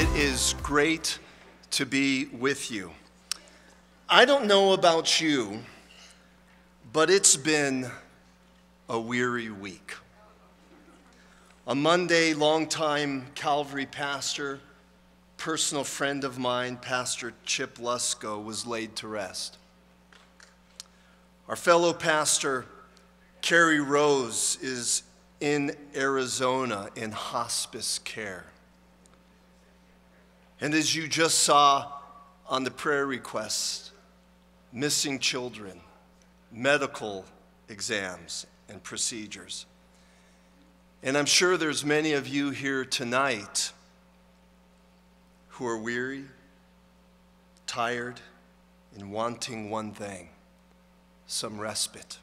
It is great to be with you. I don't know about you, but it's been a weary week. A Monday, longtime Calvary pastor, personal friend of mine, Pastor Chip Lusko, was laid to rest. Our fellow pastor, Carrie Rose, is in Arizona in hospice care. And as you just saw on the prayer request, missing children, medical exams and procedures. And I'm sure there's many of you here tonight who are weary, tired, and wanting one thing some respite.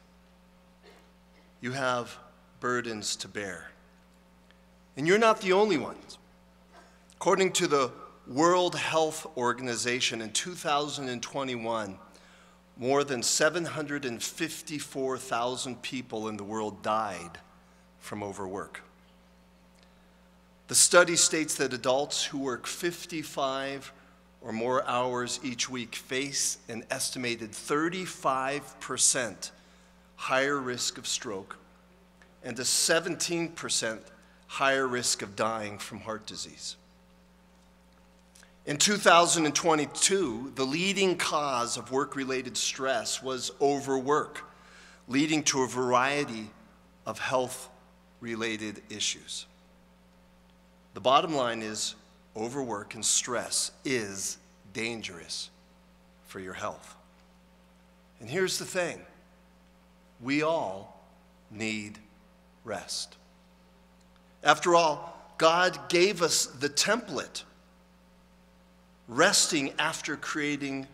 You have burdens to bear. And you're not the only ones. According to the World Health Organization in 2021, more than 754,000 people in the world died from overwork. The study states that adults who work 55 or more hours each week face an estimated 35% higher risk of stroke and a 17% higher risk of dying from heart disease. In 2022, the leading cause of work related stress was overwork, leading to a variety of health related issues. The bottom line is overwork and stress is dangerous for your health. And here's the thing we all need rest. After all, God gave us the template resting after creating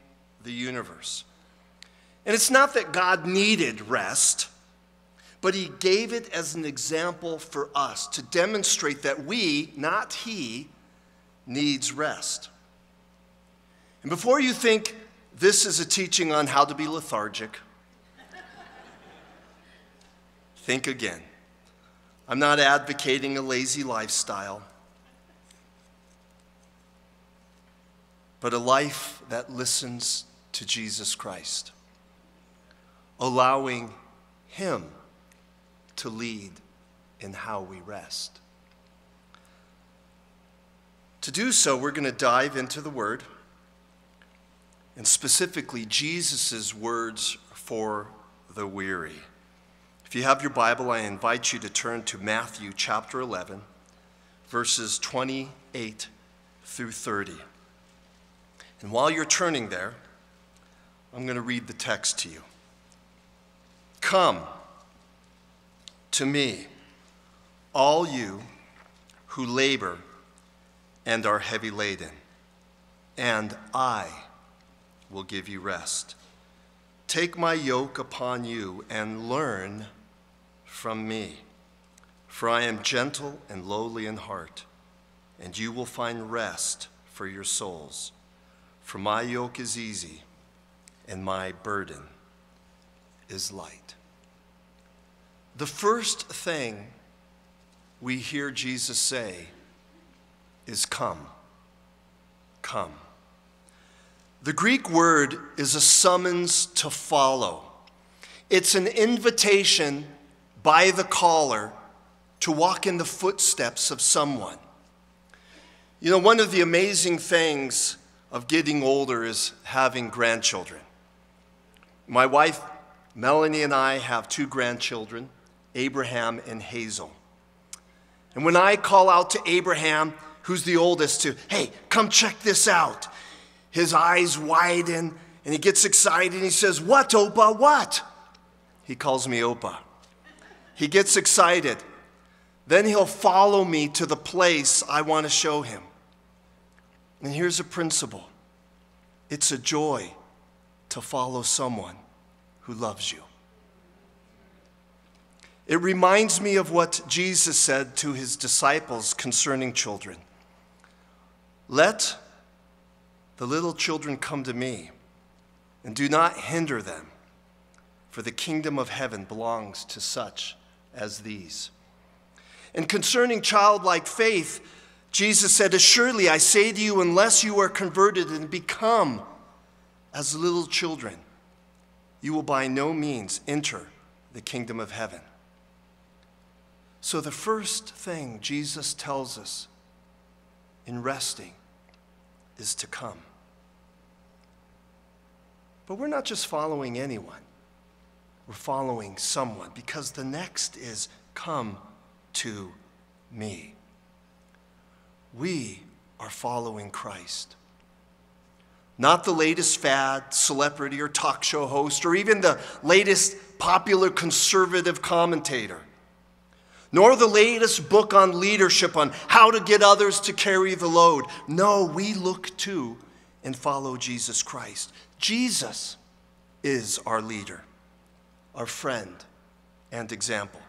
the universe. And it's not that God needed rest, but He gave it as an example for us to demonstrate that we, not He, needs rest. And before you think this is a teaching on how to be lethargic, think again. I'm not advocating a lazy lifestyle. But a life that listens to Jesus Christ, allowing Him to lead in how we rest. To do so, we're going to dive into the Word, and specifically Jesus' words for the weary. If you have your Bible, I invite you to turn to Matthew chapter 11, verses 28 through 30. And while you're turning there, I'm going to read the text to you. Come to me, all you who labor and are heavy laden, and I will give you rest. Take my yoke upon you and learn from me, for I am gentle and lowly in heart, and you will find rest for your souls. For my yoke is easy and my burden is light. The first thing we hear Jesus say is come. Come. The Greek word is a summons to follow. It's an invitation by the caller to walk in the footsteps of someone. You know, one of the amazing things of getting older is having grandchildren. My wife, Melanie, and I have two grandchildren, Abraham and Hazel. And when I call out to Abraham, who's the oldest, to, hey, come check this out, his eyes widen and he gets excited and he says, What, Opa, what? He calls me Opa. He gets excited. Then he'll follow me to the place I want to show him. And here's a principle it's a joy to follow someone who loves you. It reminds me of what Jesus said to his disciples concerning children Let the little children come to me, and do not hinder them, for the kingdom of heaven belongs to such as these. And concerning childlike faith, Jesus said, Assuredly, I say to you, unless you are converted and become as little children, you will by no means enter the kingdom of heaven. So, the first thing Jesus tells us in resting is to come. But we're not just following anyone, we're following someone because the next is come to me. We are following Christ. Not the latest fad, celebrity, or talk show host, or even the latest popular conservative commentator, nor the latest book on leadership on how to get others to carry the load. No, we look to and follow Jesus Christ. Jesus is our leader, our friend, and example.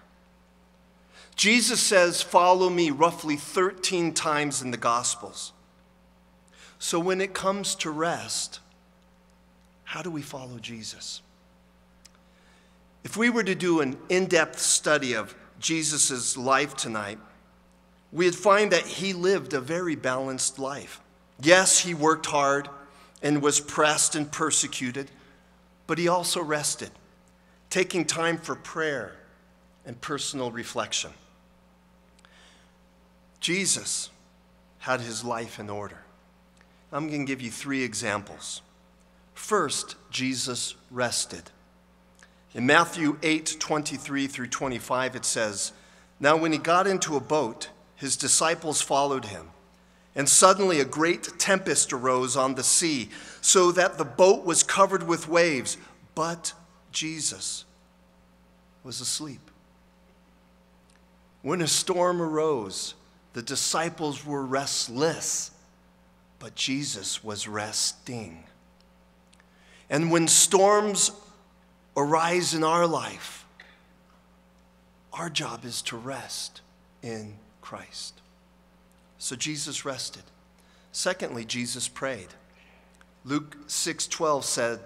Jesus says, Follow me, roughly 13 times in the Gospels. So when it comes to rest, how do we follow Jesus? If we were to do an in depth study of Jesus' life tonight, we'd find that he lived a very balanced life. Yes, he worked hard and was pressed and persecuted, but he also rested, taking time for prayer and personal reflection. Jesus had his life in order. I'm going to give you three examples. First, Jesus rested. In Matthew 8 23 through 25, it says, Now when he got into a boat, his disciples followed him. And suddenly a great tempest arose on the sea, so that the boat was covered with waves. But Jesus was asleep. When a storm arose, the disciples were restless, but Jesus was resting. And when storms arise in our life, our job is to rest in Christ. So Jesus rested. Secondly, Jesus prayed. Luke 6:12 said,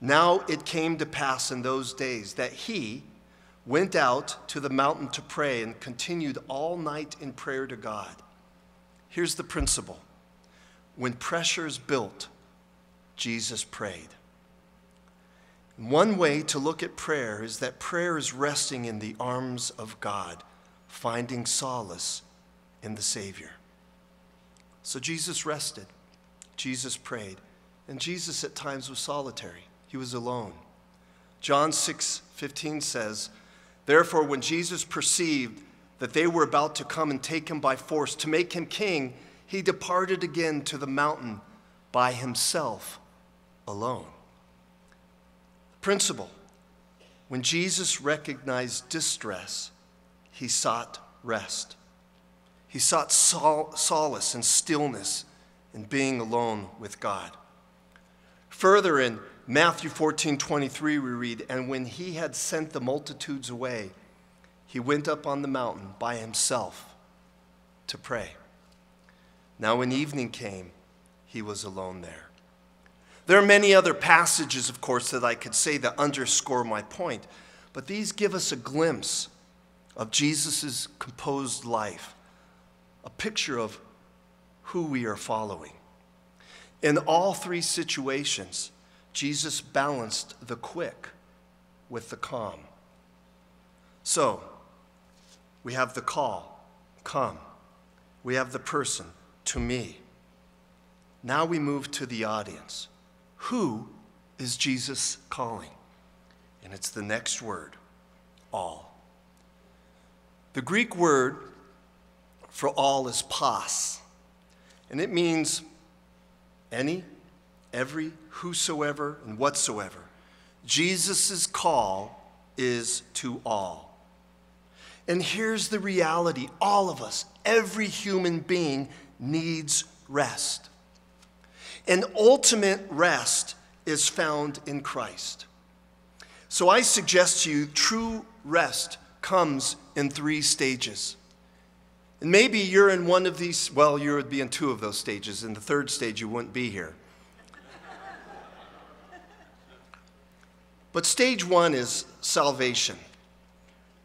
"Now it came to pass in those days that he went out to the mountain to pray and continued all night in prayer to God. Here's the principle when pressure is built, Jesus prayed. One way to look at prayer is that prayer is resting in the arms of God, finding solace in the Savior. So Jesus rested, Jesus prayed, and Jesus at times was solitary. He was alone. John 6 15 says, Therefore, when Jesus perceived that they were about to come and take him by force to make him king, he departed again to the mountain by himself alone. Principle when Jesus recognized distress, he sought rest. He sought sol- solace and stillness in being alone with God. Further, in Matthew 14 23, we read, And when he had sent the multitudes away, he went up on the mountain by himself to pray. Now, when evening came, he was alone there. There are many other passages, of course, that I could say that underscore my point, but these give us a glimpse of Jesus' composed life, a picture of who we are following. In all three situations, Jesus balanced the quick with the calm. So, we have the call, come. We have the person, to me. Now we move to the audience. Who is Jesus calling? And it's the next word, all. The Greek word for all is pas, and it means any, every, whosoever, and whatsoever. Jesus' call is to all. And here's the reality all of us, every human being, needs rest. And ultimate rest is found in Christ. So I suggest to you true rest comes in three stages. And maybe you're in one of these, well, you would be in two of those stages. In the third stage, you wouldn't be here. But stage one is salvation.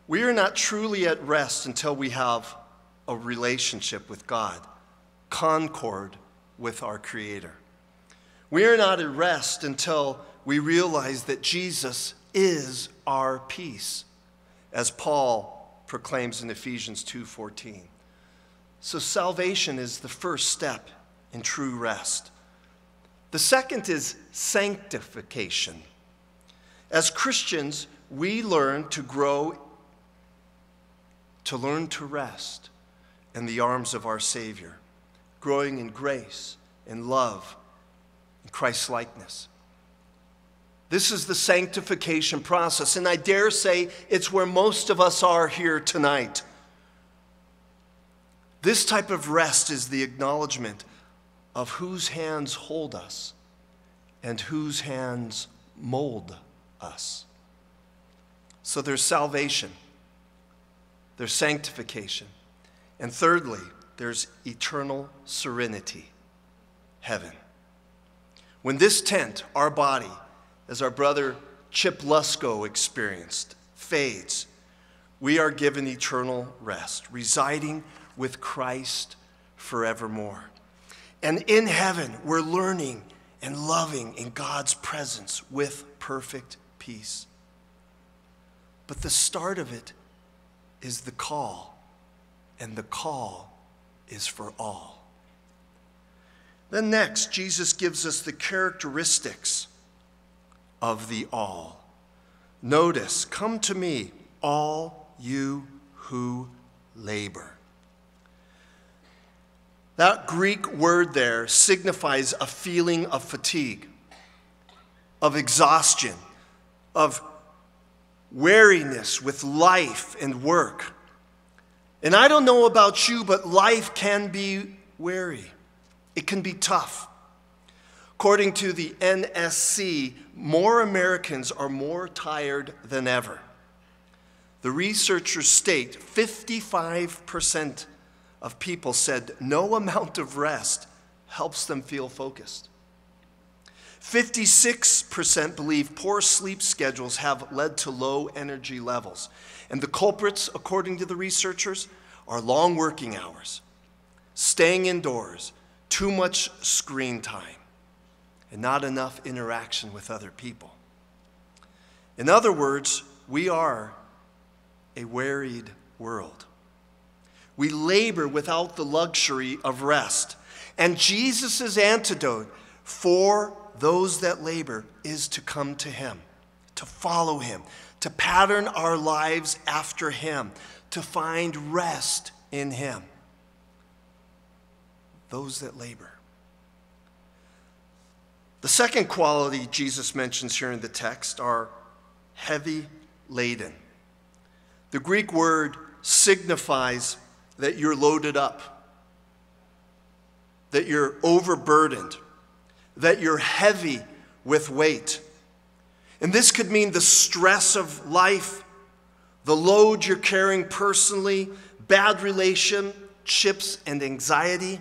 We are not truly at rest until we have a relationship with God, concord with our Creator. We are not at rest until we realize that Jesus is our peace, as Paul proclaims in Ephesians 2:14. So salvation is the first step in true rest. The second is sanctification. As Christians, we learn to grow, to learn to rest in the arms of our Savior, growing in grace, in love, in Christ's likeness. This is the sanctification process, and I dare say it's where most of us are here tonight. This type of rest is the acknowledgement of whose hands hold us and whose hands mold us. So there's salvation, there's sanctification, and thirdly, there's eternal serenity, heaven. When this tent, our body, as our brother Chip Lusko experienced, fades, we are given eternal rest, residing with Christ forevermore. And in heaven, we're learning and loving in God's presence with perfect peace. But the start of it is the call, and the call is for all. Then, next, Jesus gives us the characteristics of the all. Notice, come to me, all you who labor. That Greek word there signifies a feeling of fatigue, of exhaustion, of weariness with life and work. And I don't know about you, but life can be weary, it can be tough. According to the NSC, more Americans are more tired than ever. The researchers state 55% of people said no amount of rest helps them feel focused. 56% believe poor sleep schedules have led to low energy levels. And the culprits, according to the researchers, are long working hours, staying indoors, too much screen time, and not enough interaction with other people. In other words, we are a wearied world. We labor without the luxury of rest. And Jesus' antidote for those that labor is to come to Him, to follow Him, to pattern our lives after Him, to find rest in Him. Those that labor. The second quality Jesus mentions here in the text are heavy laden. The Greek word signifies that you're loaded up, that you're overburdened, that you're heavy with weight. And this could mean the stress of life, the load you're carrying personally, bad relationships, and anxiety.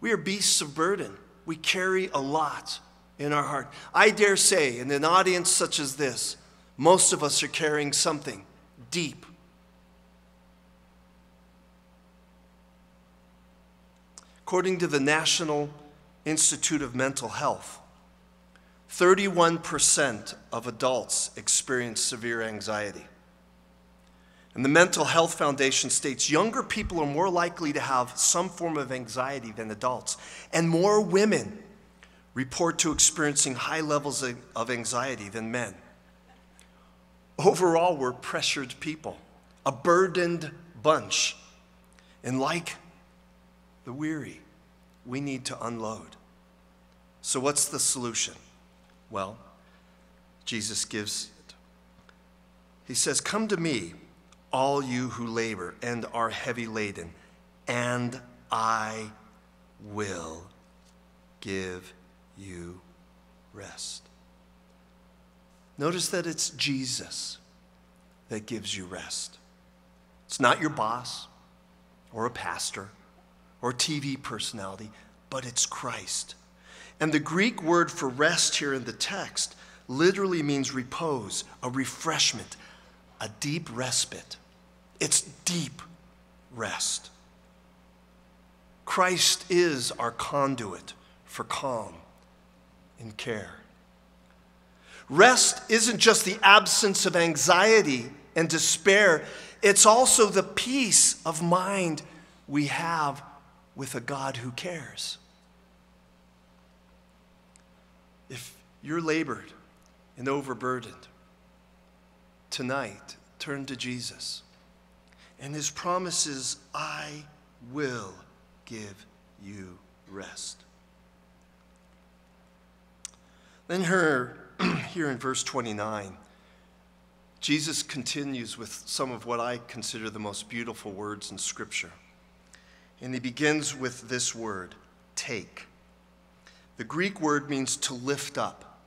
We are beasts of burden. We carry a lot in our heart. I dare say, in an audience such as this, most of us are carrying something deep According to the National Institute of Mental Health, 31% of adults experience severe anxiety. And the Mental Health Foundation states younger people are more likely to have some form of anxiety than adults, and more women report to experiencing high levels of anxiety than men. Overall, we're pressured people, a burdened bunch. And like the weary. We need to unload. So, what's the solution? Well, Jesus gives it. He says, Come to me, all you who labor and are heavy laden, and I will give you rest. Notice that it's Jesus that gives you rest. It's not your boss or a pastor or TV personality, but it's Christ. And the Greek word for rest here in the text literally means repose, a refreshment, a deep respite. It's deep rest. Christ is our conduit for calm and care. Rest isn't just the absence of anxiety and despair, it's also the peace of mind we have with a God who cares. If you're labored and overburdened, tonight turn to Jesus. And his promises, I will give you rest. Then her, here in verse 29, Jesus continues with some of what I consider the most beautiful words in Scripture. And he begins with this word, take. The Greek word means to lift up,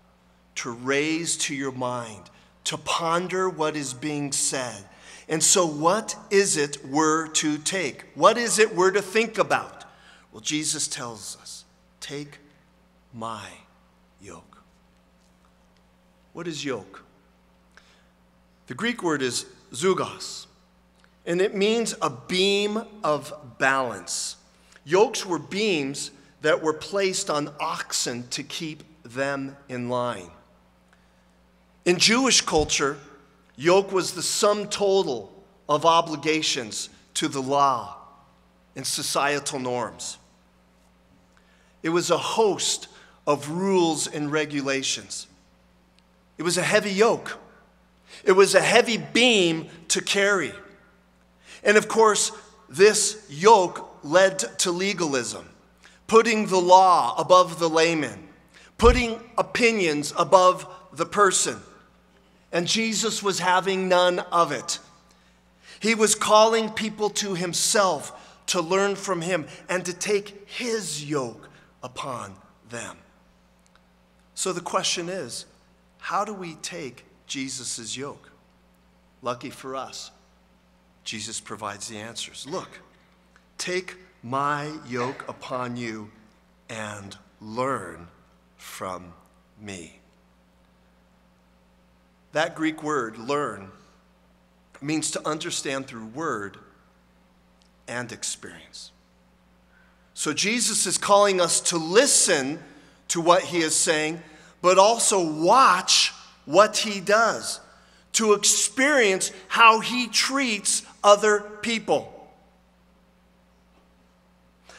to raise to your mind, to ponder what is being said. And so, what is it we're to take? What is it we're to think about? Well, Jesus tells us take my yoke. What is yoke? The Greek word is zugos, and it means a beam of balance. Yokes were beams that were placed on oxen to keep them in line. In Jewish culture, yoke was the sum total of obligations to the law and societal norms. It was a host of rules and regulations. It was a heavy yoke. It was a heavy beam to carry. And of course, this yoke led to legalism, putting the law above the layman, putting opinions above the person. And Jesus was having none of it. He was calling people to himself to learn from him and to take his yoke upon them. So the question is how do we take Jesus' yoke? Lucky for us, Jesus provides the answers. Look, take my yoke upon you and learn from me. That Greek word, learn, means to understand through word and experience. So Jesus is calling us to listen to what he is saying, but also watch what he does to experience how he treats other people.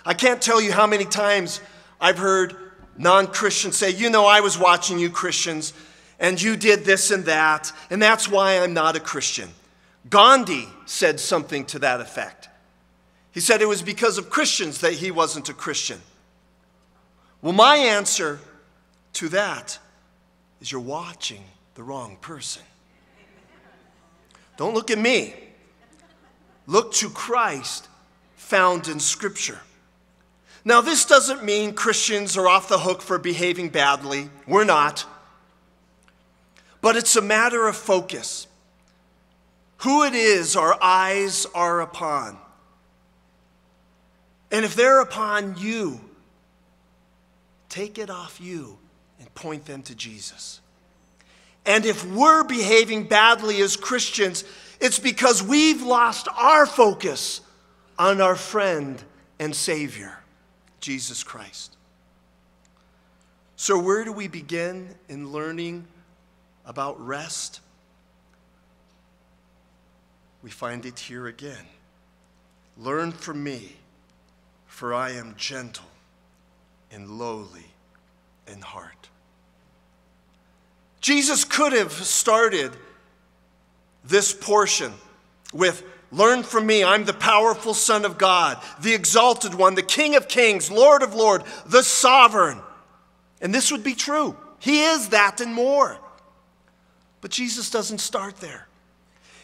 I can't tell you how many times I've heard non Christians say, You know, I was watching you Christians, and you did this and that, and that's why I'm not a Christian. Gandhi said something to that effect. He said it was because of Christians that he wasn't a Christian. Well, my answer to that is you're watching the wrong person. Don't look at me. Look to Christ found in Scripture. Now, this doesn't mean Christians are off the hook for behaving badly. We're not. But it's a matter of focus. Who it is our eyes are upon. And if they're upon you, take it off you and point them to Jesus. And if we're behaving badly as Christians, it's because we've lost our focus on our friend and Savior, Jesus Christ. So, where do we begin in learning about rest? We find it here again. Learn from me, for I am gentle and lowly in heart. Jesus could have started this portion with Learn from me, I'm the powerful Son of God, the exalted one, the King of kings, Lord of lords, the sovereign. And this would be true. He is that and more. But Jesus doesn't start there.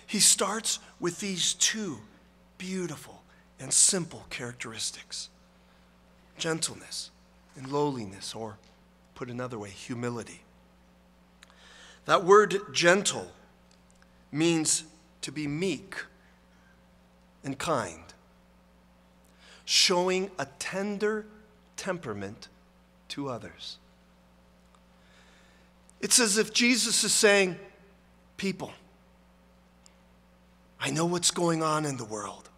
He starts with these two beautiful and simple characteristics gentleness and lowliness, or put another way, humility. That word gentle means to be meek and kind, showing a tender temperament to others. It's as if Jesus is saying, People, I know what's going on in the world.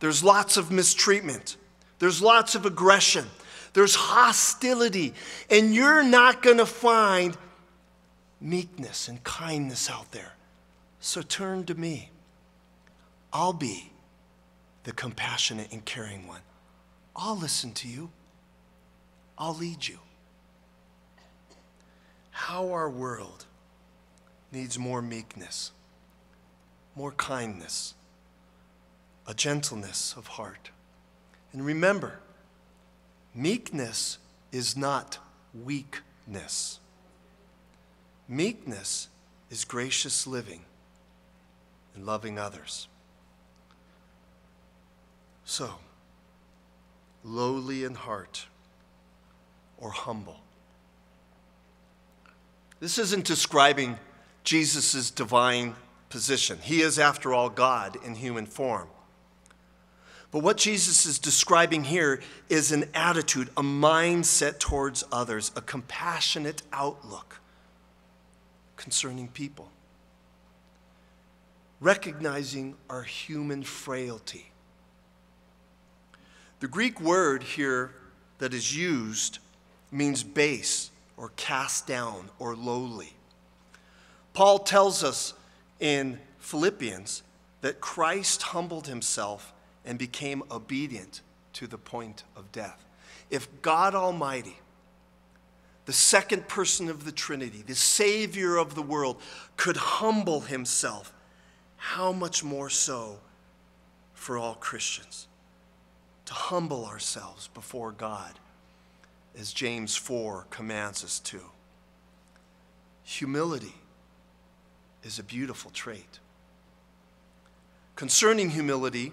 There's lots of mistreatment, There's lots of aggression. There's hostility. And you're not going to find meekness and kindness out there. So turn to me. I'll be the compassionate and caring one. I'll listen to you. I'll lead you. How our world needs more meekness, more kindness, a gentleness of heart. And remember, meekness is not weakness. Meekness is gracious living and loving others. So, lowly in heart or humble. This isn't describing Jesus' divine position. He is, after all, God in human form. But what Jesus is describing here is an attitude, a mindset towards others, a compassionate outlook concerning people. Recognizing our human frailty. The Greek word here that is used means base or cast down or lowly. Paul tells us in Philippians that Christ humbled himself and became obedient to the point of death. If God Almighty, the second person of the Trinity, the Savior of the world, could humble himself, how much more so for all Christians? To humble ourselves before God, as James 4 commands us to. Humility is a beautiful trait. Concerning humility,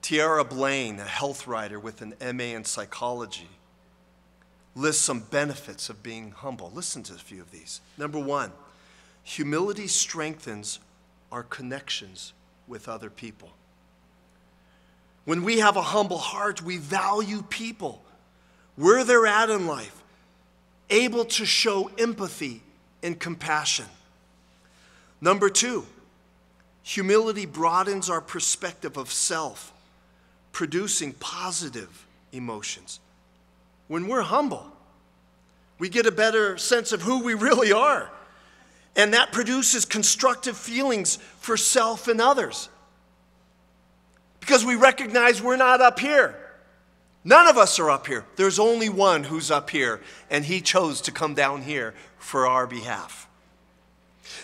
Tiara Blaine, a health writer with an MA in psychology, lists some benefits of being humble. Listen to a few of these. Number one, humility strengthens our connections with other people. When we have a humble heart, we value people, where they're at in life, able to show empathy and compassion. Number two, humility broadens our perspective of self producing positive emotions. When we're humble, we get a better sense of who we really are. And that produces constructive feelings for self and others. Because we recognize we're not up here. None of us are up here. There's only one who's up here, and he chose to come down here for our behalf.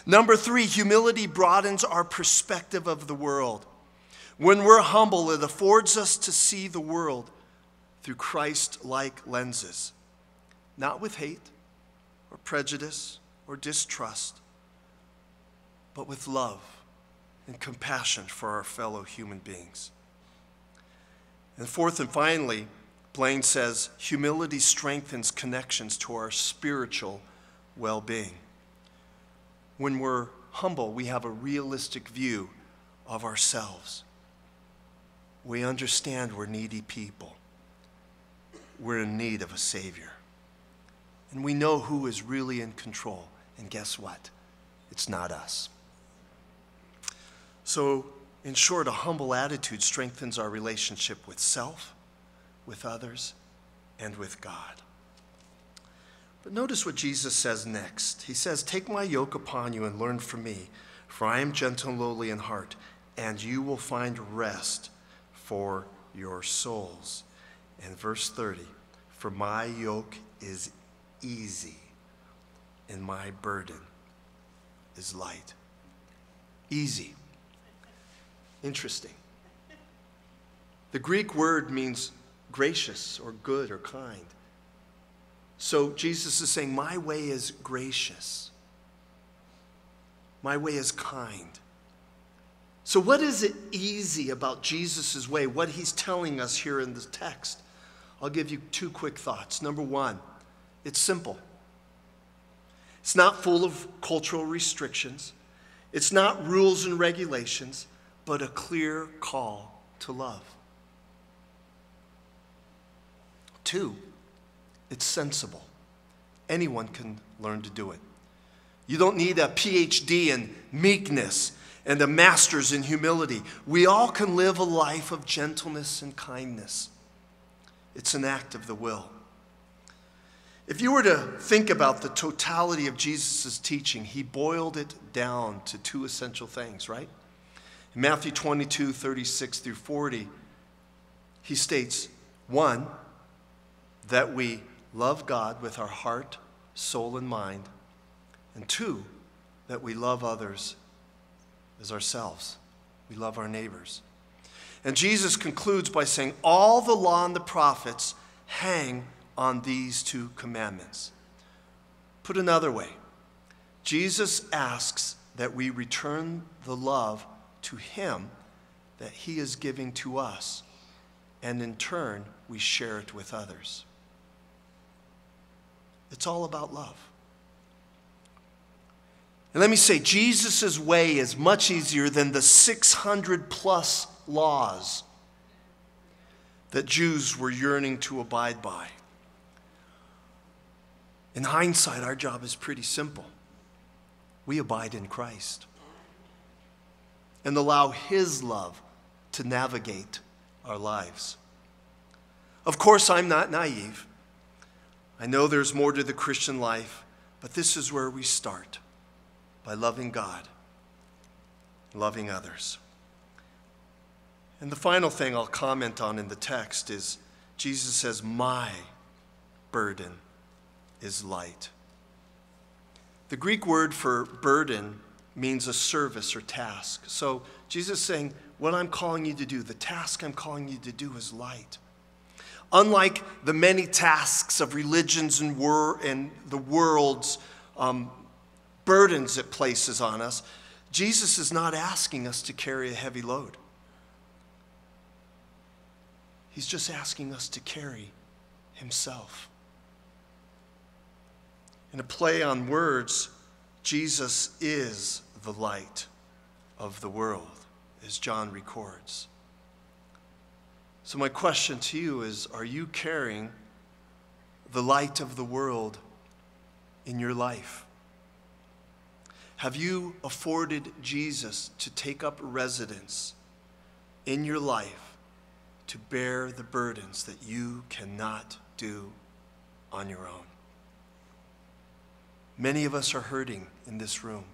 Number three, humility broadens our perspective of the world. When we're humble, it affords us to see the world through Christ like lenses, not with hate or prejudice or distrust, but with love and compassion for our fellow human beings. And fourth and finally, Blaine says humility strengthens connections to our spiritual well being. When we're humble, we have a realistic view of ourselves we understand we're needy people. We're in need of a Savior. And we know who is really in control. And guess what? It's not us. So, in short, a humble attitude strengthens our relationship with self, with others, and with God. But notice what Jesus says next. He says, Take my yoke upon you and learn from me, for I am gentle and lowly in heart, and you will find rest for your souls. And verse 30 For my yoke is easy, and my burden is light. Easy. Interesting. The Greek word means gracious or good or kind. So Jesus is saying, My way is gracious. My way is kind. So, what is it easy about Jesus' way, what he's telling us here in the text? I'll give you two quick thoughts. Number one, it's simple. It's not full of cultural restrictions, it's not rules and regulations, but a clear call to love. Two, it's sensible. Anyone can learn to do it. You don't need a PhD in meekness and a masters in humility. We all can live a life of gentleness and kindness. It's an act of the will. If you were to think about the totality of Jesus' teaching, he boiled it down to two essential things, right? In Matthew 22, 36 through 40, he states one, that we love God with our heart, soul, and mind, and two, that we love others as ourselves. We love our neighbors. And Jesus concludes by saying, All the law and the prophets hang on these two commandments. Put another way, Jesus asks that we return the love to Him that He is giving to us, and in turn, we share it with others. It's all about love. And let me say, Jesus' way is much easier than the 600 plus laws that Jews were yearning to abide by. In hindsight, our job is pretty simple. We abide in Christ and allow His love to navigate our lives. Of course, I'm not naive. I know there's more to the Christian life, but this is where we start by loving God, loving others. And the final thing I'll comment on in the text is Jesus says, My burden is light. The Greek word for burden means a service or task. So Jesus is saying, What I'm calling you to do, the task I'm calling you to do is light. Unlike the many tasks of religions and, wor- and the world's um, burdens it places on us, Jesus is not asking us to carry a heavy load. He's just asking us to carry Himself. In a play on words, Jesus is the light of the world, as John records. So, my question to you is Are you carrying the light of the world in your life? Have you afforded Jesus to take up residence in your life to bear the burdens that you cannot do on your own? Many of us are hurting in this room.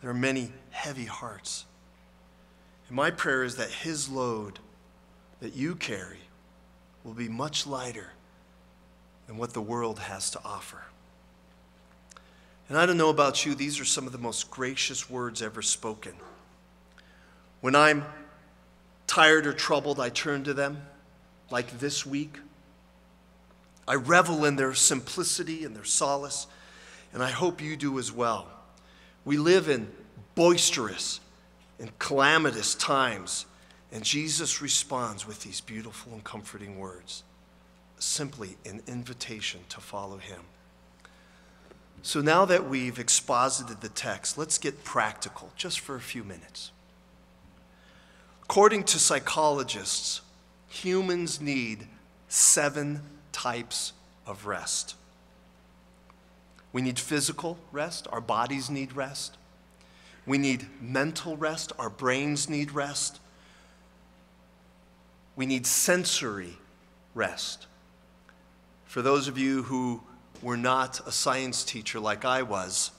There are many heavy hearts. And my prayer is that His load that you carry will be much lighter than what the world has to offer. And I don't know about you, these are some of the most gracious words ever spoken. When I'm tired or troubled, I turn to them, like this week. I revel in their simplicity and their solace, and I hope you do as well. We live in boisterous and calamitous times, and Jesus responds with these beautiful and comforting words simply an invitation to follow him. So now that we've exposited the text, let's get practical just for a few minutes. According to psychologists, humans need seven types of rest. We need physical rest, our bodies need rest. We need mental rest, our brains need rest. We need sensory rest. For those of you who were not a science teacher like I was,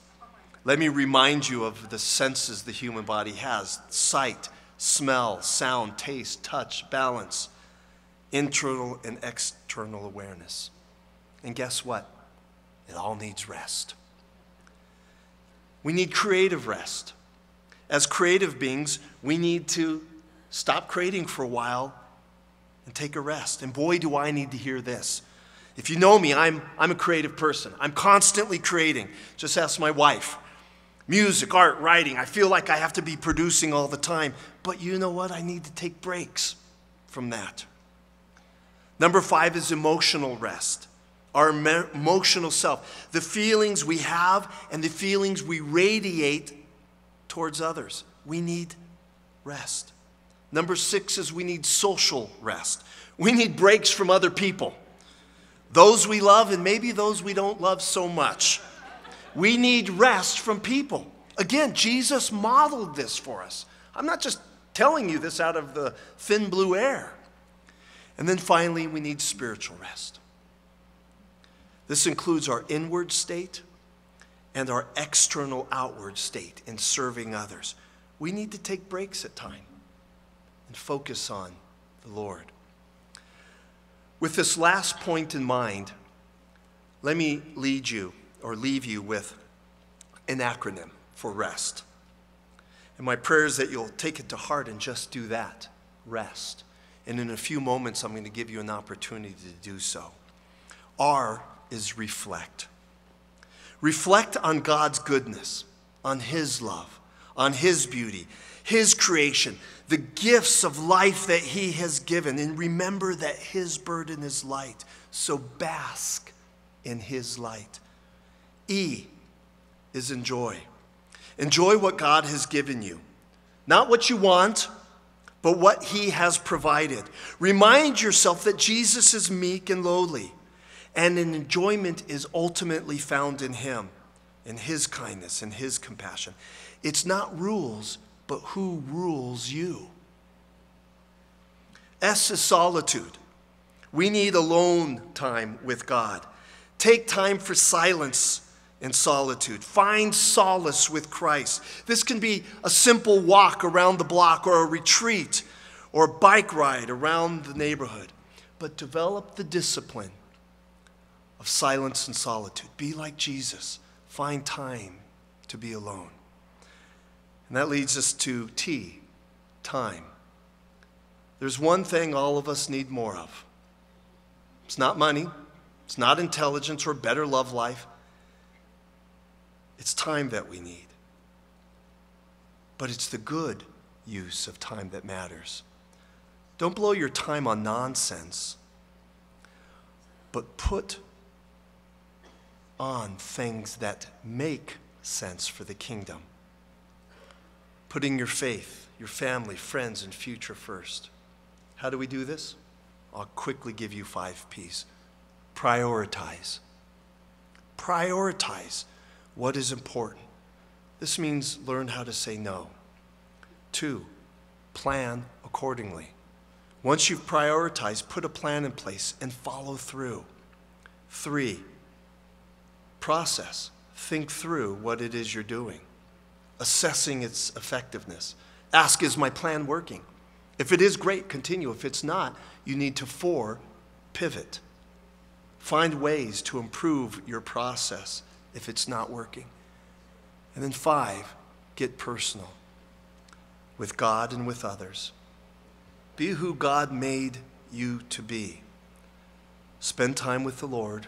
let me remind you of the senses the human body has sight, smell, sound, taste, touch, balance, internal and external awareness. And guess what? It all needs rest. We need creative rest. As creative beings, we need to stop creating for a while and take a rest. And boy, do I need to hear this. If you know me, I'm, I'm a creative person. I'm constantly creating. Just ask my wife. Music, art, writing. I feel like I have to be producing all the time. But you know what? I need to take breaks from that. Number five is emotional rest. Our emotional self. The feelings we have and the feelings we radiate towards others. We need rest. Number six is we need social rest. We need breaks from other people those we love and maybe those we don't love so much. We need rest from people. Again, Jesus modeled this for us. I'm not just telling you this out of the thin blue air. And then finally, we need spiritual rest. This includes our inward state and our external outward state in serving others. We need to take breaks at time and focus on the Lord. With this last point in mind, let me lead you or leave you with an acronym for rest. And my prayer is that you'll take it to heart and just do that rest. And in a few moments, I'm going to give you an opportunity to do so. R is reflect. Reflect on God's goodness, on His love, on His beauty, His creation, the gifts of life that He has given, and remember that His burden is light. So bask in His light. E is enjoy. Enjoy what God has given you, not what you want, but what He has provided. Remind yourself that Jesus is meek and lowly, and an enjoyment is ultimately found in Him, in His kindness, and His compassion. It's not rules, but who rules you. S is solitude. We need alone time with God. Take time for silence and solitude. Find solace with Christ. This can be a simple walk around the block or a retreat or a bike ride around the neighborhood. But develop the discipline of silence and solitude. Be like Jesus. Find time to be alone. And that leads us to T, time. There's one thing all of us need more of. It's not money, it's not intelligence or better love life. It's time that we need. But it's the good use of time that matters. Don't blow your time on nonsense, but put on things that make sense for the kingdom. Putting your faith, your family, friends, and future first. How do we do this? I'll quickly give you five P's. Prioritize. Prioritize what is important. This means learn how to say no. Two, plan accordingly. Once you've prioritized, put a plan in place and follow through. Three, process. Think through what it is you're doing, assessing its effectiveness. Ask, is my plan working? If it is great, continue. If it's not, you need to four, pivot. Find ways to improve your process if it's not working. And then five, get personal with God and with others. Be who God made you to be. Spend time with the Lord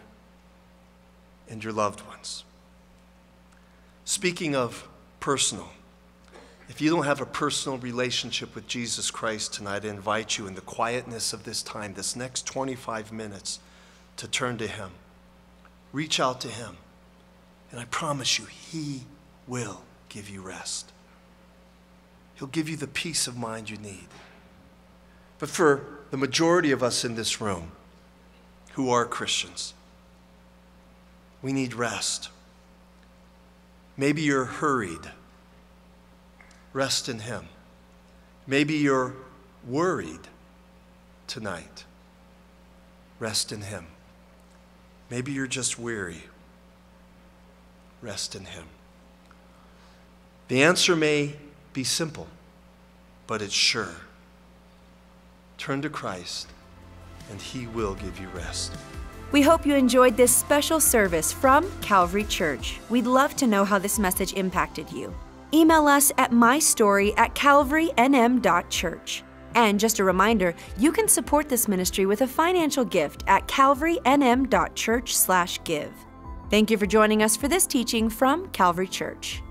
and your loved ones. Speaking of personal, if you don't have a personal relationship with Jesus Christ tonight, I invite you in the quietness of this time, this next 25 minutes, to turn to Him. Reach out to Him. And I promise you, He will give you rest. He'll give you the peace of mind you need. But for the majority of us in this room who are Christians, we need rest. Maybe you're hurried. Rest in Him. Maybe you're worried tonight. Rest in Him. Maybe you're just weary rest in Him? The answer may be simple, but it's sure. Turn to Christ, and He will give you rest. We hope you enjoyed this special service from Calvary Church. We'd love to know how this message impacted you. Email us at mystory at calvarynm.church. And just a reminder, you can support this ministry with a financial gift at calvarynm.church/give. Thank you for joining us for this teaching from Calvary Church.